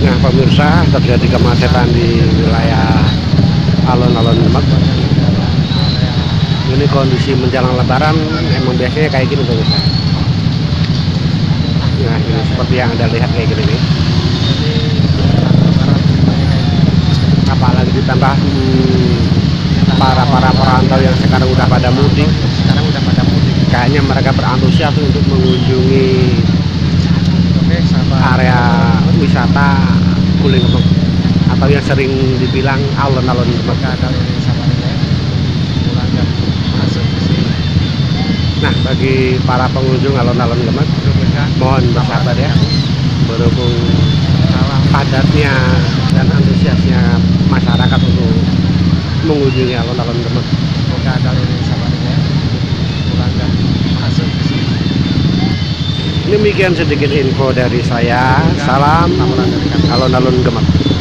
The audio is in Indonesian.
Nah pemirsa terjadi kemacetan di wilayah alun-alun Demak. Ini kondisi menjelang lebaran emang biasanya kayak gini pemirsa. Nah ini seperti yang anda lihat kayak gini nih. Apalagi ditambah hmm, para para perantau yang sekarang udah pada mudik. sekarang udah pada mudik Kayaknya mereka berantusias untuk mengunjungi wisata Kuling Kemeng atau yang sering dibilang alun-alun Demak. Maka kali ini sahabat pulang dan masuk ke sini Nah, bagi para pengunjung alun-alun Pemirsa, mohon bersabar ya. Berhubung padatnya dan antusiasnya masyarakat untuk mengunjungi alun-alun Demak. Semoga kali Demikian sedikit info dari saya. Salam alun-alun Demak.